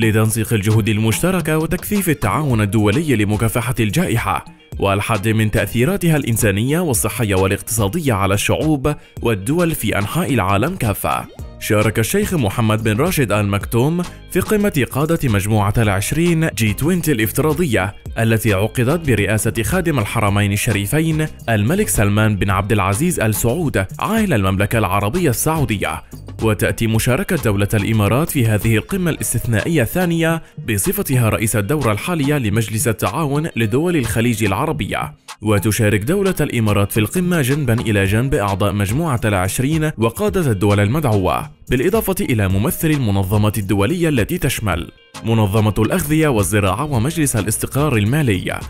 لتنسيق الجهود المشتركة وتكثيف التعاون الدولي لمكافحة الجائحة والحد من تأثيراتها الإنسانية والصحية والاقتصادية على الشعوب والدول في أنحاء العالم كافة. شارك الشيخ محمد بن راشد آل مكتوم في قمة قادة مجموعة العشرين جي 20 الافتراضية التي عقدت برئاسة خادم الحرمين الشريفين الملك سلمان بن عبد العزيز آل سعود عائل المملكة العربية السعودية وتأتي مشاركة دولة الإمارات في هذه القمة الاستثنائية الثانية بصفتها رئيس الدورة الحالية لمجلس التعاون لدول الخليج العربية. وتشارك دولة الإمارات في القمة جنبا إلى جنب أعضاء مجموعة العشرين وقادة الدول المدعوة بالإضافة إلى ممثل المنظمة الدولية التي تشمل منظمة الأغذية والزراعة ومجلس الاستقرار المالي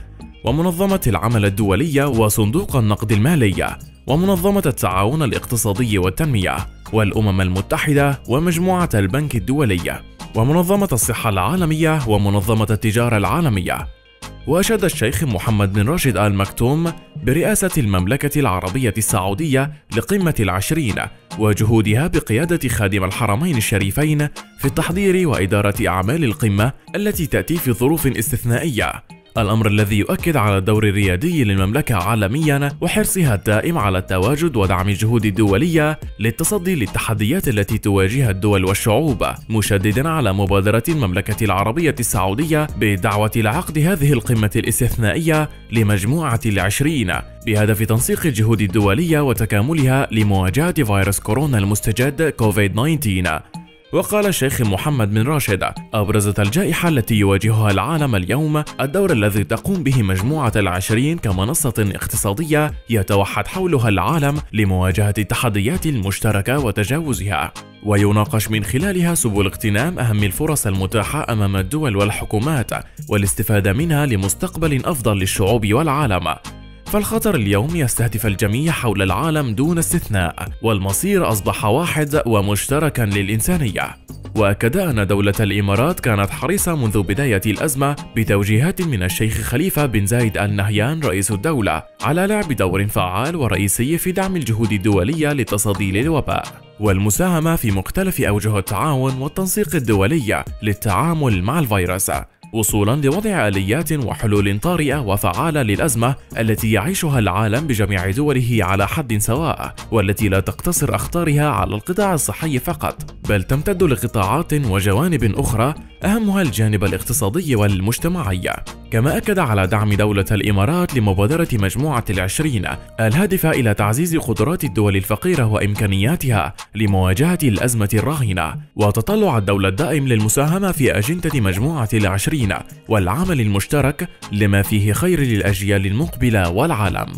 ومنظمة العمل الدولية وصندوق النقد المالي. ومنظمة التعاون الاقتصادي والتنمية والأمم المتحدة ومجموعة البنك الدولي ومنظمة الصحة العالمية ومنظمة التجارة العالمية. وأشاد الشيخ محمد بن راشد آل مكتوم برئاسة المملكة العربية السعودية لقمة العشرين وجهودها بقيادة خادم الحرمين الشريفين في التحضير وإدارة أعمال القمة التي تأتي في ظروف استثنائية. الأمر الذي يؤكد على الدور الريادي للمملكة عالميا وحرصها الدائم على التواجد ودعم الجهود الدولية للتصدي للتحديات التي تواجهها الدول والشعوب مشددا على مبادرة المملكة العربية السعودية بالدعوة لعقد هذه القمة الاستثنائية لمجموعة العشرين بهدف تنسيق الجهود الدولية وتكاملها لمواجهة فيروس كورونا المستجد كوفيد 19 وقال الشيخ محمد بن راشد أبرزت الجائحة التي يواجهها العالم اليوم الدور الذي تقوم به مجموعة العشرين كمنصة اقتصادية يتوحد حولها العالم لمواجهة التحديات المشتركة وتجاوزها. ويناقش من خلالها سبل اغتنام أهم الفرص المتاحة أمام الدول والحكومات والاستفادة منها لمستقبل أفضل للشعوب والعالم. فالخطر اليوم يستهدف الجميع حول العالم دون استثناء والمصير أصبح واحد ومشتركا للإنسانية. وأكد أن دولة الإمارات كانت حريصة منذ بداية الأزمة بتوجيهات من الشيخ خليفة بن زايد آل نهيان رئيس الدولة على لعب دور فعال ورئيسي في دعم الجهود الدولية للتصدي للوباء والمساهمة في مختلف أوجه التعاون والتنسيق الدولي للتعامل مع الفيروس. وصولا لوضع آليات وحلول طارئة وفعالة للأزمة التي يعيشها العالم بجميع دوله على حد سواء والتي لا تقتصر أخطارها على القطاع الصحي فقط. بل تمتد لقطاعات وجوانب أخرى أهمها الجانب الاقتصادي والمجتمعي. كما أكد على دعم دولة الإمارات لمبادرة مجموعة العشرين الهادفة إلى تعزيز قدرات الدول الفقيرة وإمكانياتها لمواجهة الأزمة الراهنة. وتطلع الدولة الدائم للمساهمة في أجندة مجموعة العشرين والعمل المشترك لما فيه خير للأجيال المقبلة والعالم.